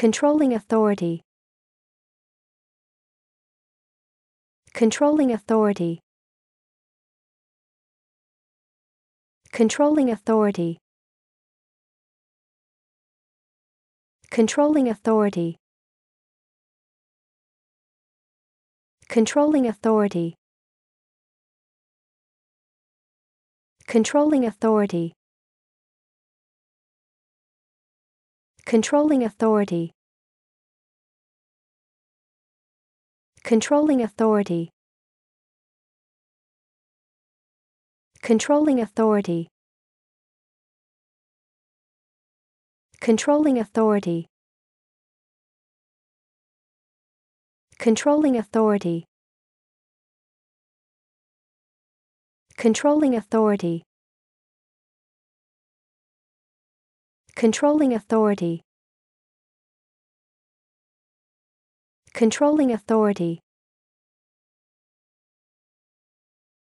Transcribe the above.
Controlling authority. Controlling authority. Controlling authority. Controlling authority. Controlling authority. Controlling authority. Controlling authority. Controlling authority. Controlling authority. Controlling authority. Controlling authority. Controlling authority. Controlling authority. Controlling authority.